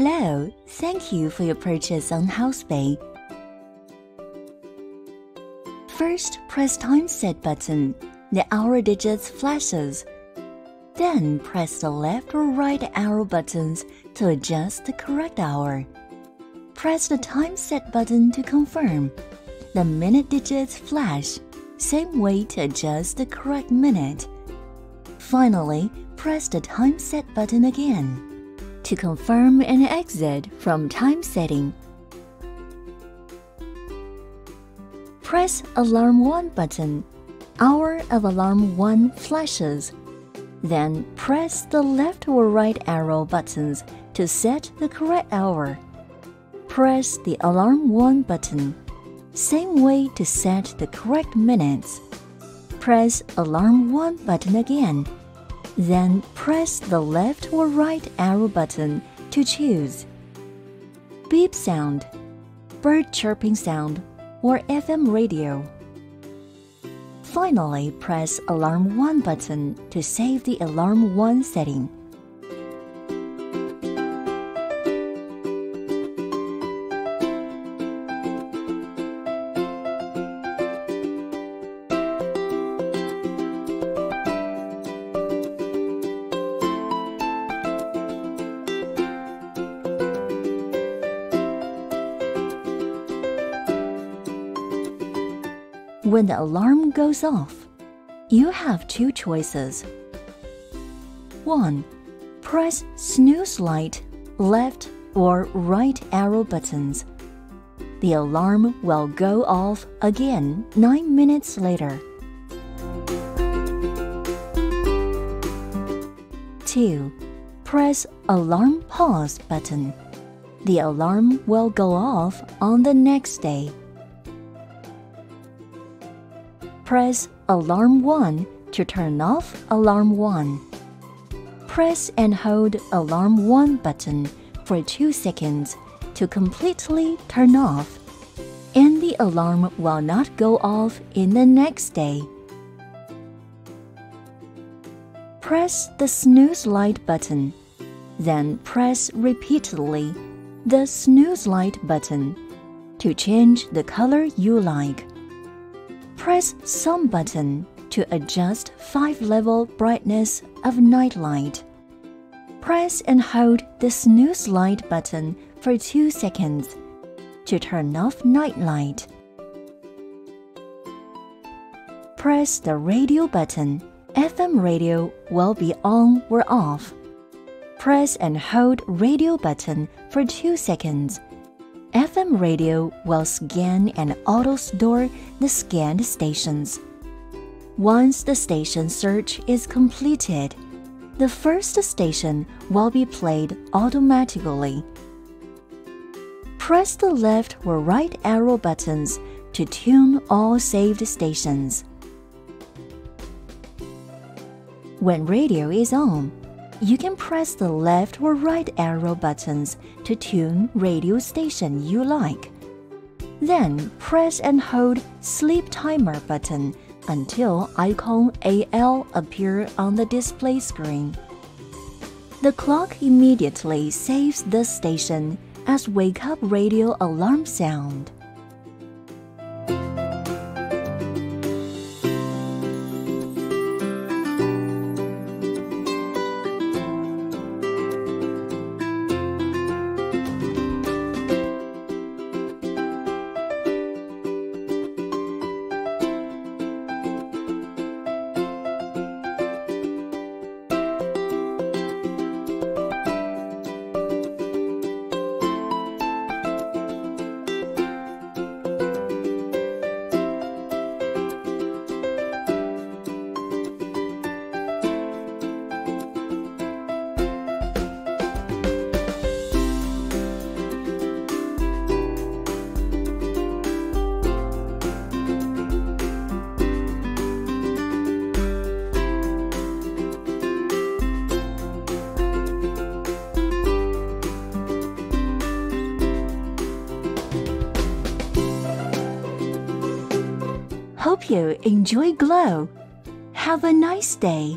Hello, thank you for your purchase on Housbay. First, press time set button. The hour digits flashes. Then press the left or right arrow buttons to adjust the correct hour. Press the time set button to confirm. The minute digits flash. Same way to adjust the correct minute. Finally, press the time set button again to confirm and exit from time setting. Press Alarm 1 button. Hour of Alarm 1 flashes. Then press the left or right arrow buttons to set the correct hour. Press the Alarm 1 button. Same way to set the correct minutes. Press Alarm 1 button again. Then press the left or right arrow button to choose. Beep sound, bird chirping sound, or FM radio. Finally, press Alarm 1 button to save the Alarm 1 setting. When the alarm goes off, you have two choices. 1. Press snooze light, left or right arrow buttons. The alarm will go off again 9 minutes later. 2. Press alarm pause button. The alarm will go off on the next day. Press Alarm 1 to turn off Alarm 1. Press and hold Alarm 1 button for 2 seconds to completely turn off, and the alarm will not go off in the next day. Press the snooze light button, then press repeatedly the snooze light button to change the color you like. Press some button to adjust 5-level brightness of night light. Press and hold the snooze light button for 2 seconds to turn off night light. Press the radio button. FM radio will be on or off. Press and hold radio button for 2 seconds FM radio will scan and auto-store the scanned stations. Once the station search is completed, the first station will be played automatically. Press the left or right arrow buttons to tune all saved stations. When radio is on, you can press the left or right arrow buttons to tune radio station you like. Then press and hold sleep timer button until icon AL appear on the display screen. The clock immediately saves the station as wake up radio alarm sound. you enjoy Glow. Have a nice day.